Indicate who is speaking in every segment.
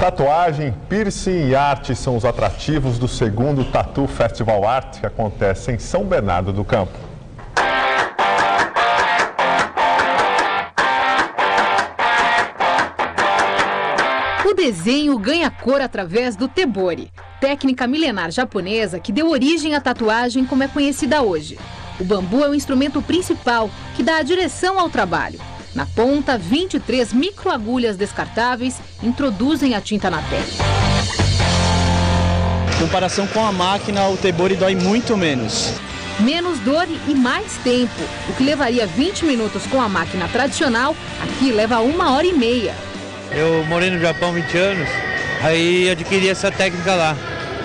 Speaker 1: Tatuagem, piercing e arte são os atrativos do segundo Tatu Festival Art, que acontece em São Bernardo do Campo.
Speaker 2: O desenho ganha cor através do tebori, técnica milenar japonesa que deu origem à tatuagem como é conhecida hoje. O bambu é o instrumento principal que dá a direção ao trabalho. Na ponta, 23 microagulhas descartáveis introduzem a tinta na pele.
Speaker 3: Em comparação com a máquina, o tebori dói muito menos.
Speaker 2: Menos dor e mais tempo. O que levaria 20 minutos com a máquina tradicional, aqui leva uma hora e meia.
Speaker 4: Eu morei no Japão 20 anos, aí adquiri essa técnica lá.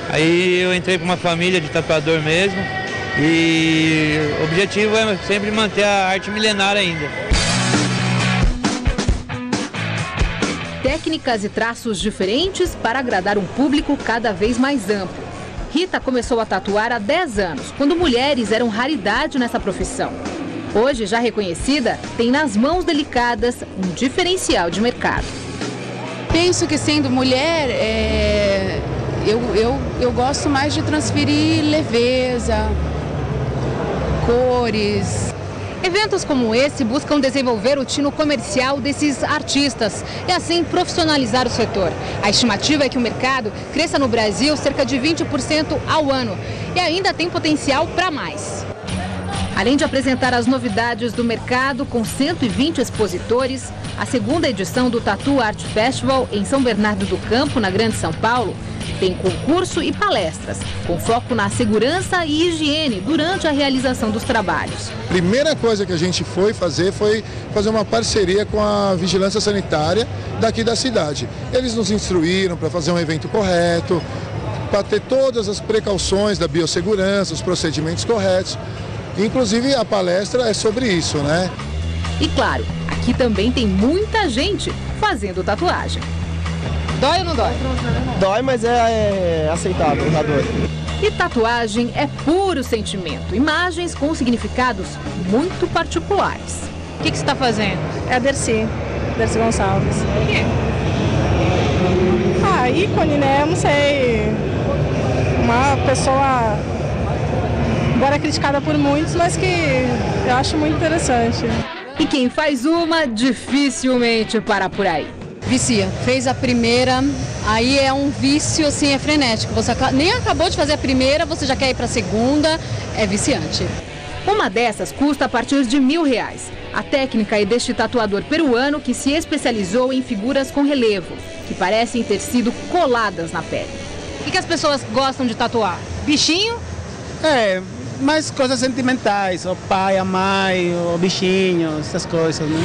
Speaker 4: Aí eu entrei para uma família de tatuador mesmo e o objetivo é sempre manter a arte milenar ainda.
Speaker 2: Técnicas e traços diferentes para agradar um público cada vez mais amplo. Rita começou a tatuar há 10 anos, quando mulheres eram raridade nessa profissão. Hoje, já reconhecida, tem nas mãos delicadas um diferencial de mercado.
Speaker 5: Penso que sendo mulher, é, eu, eu, eu gosto mais de transferir leveza, cores.
Speaker 2: Eventos como esse buscam desenvolver o tino comercial desses artistas e assim profissionalizar o setor. A estimativa é que o mercado cresça no Brasil cerca de 20% ao ano e ainda tem potencial para mais. Além de apresentar as novidades do mercado com 120 expositores, a segunda edição do Tattoo Art Festival em São Bernardo do Campo, na Grande São Paulo, tem concurso e palestras, com foco na segurança e higiene durante a realização dos trabalhos.
Speaker 6: Primeira coisa que a gente foi fazer foi fazer uma parceria com a Vigilância Sanitária daqui da cidade. Eles nos instruíram para fazer um evento correto, para ter todas as precauções da biossegurança, os procedimentos corretos. Inclusive a palestra é sobre isso, né?
Speaker 2: E claro, aqui também tem muita gente fazendo tatuagem. Dói ou não dói?
Speaker 3: Dói, mas é, é aceitável, não dor.
Speaker 2: E tatuagem é puro sentimento, imagens com significados muito particulares. O que, que você está fazendo?
Speaker 7: É a Dercy, Dercy Gonçalves. O quê? Ah, ícone, né? Eu não sei. Uma pessoa agora criticada por muitos, mas que eu acho muito interessante.
Speaker 2: E quem faz uma dificilmente para por aí.
Speaker 5: Vicia. Fez a primeira, aí é um vício assim, é frenético. Você nem acabou de fazer a primeira, você já quer ir para a segunda, é viciante.
Speaker 2: Uma dessas custa a partir de mil reais. A técnica é deste tatuador peruano que se especializou em figuras com relevo, que parecem ter sido coladas na pele. O que as pessoas gostam de tatuar? Bichinho?
Speaker 3: É, mais coisas sentimentais, o pai, a mãe, o bichinho, essas coisas, né?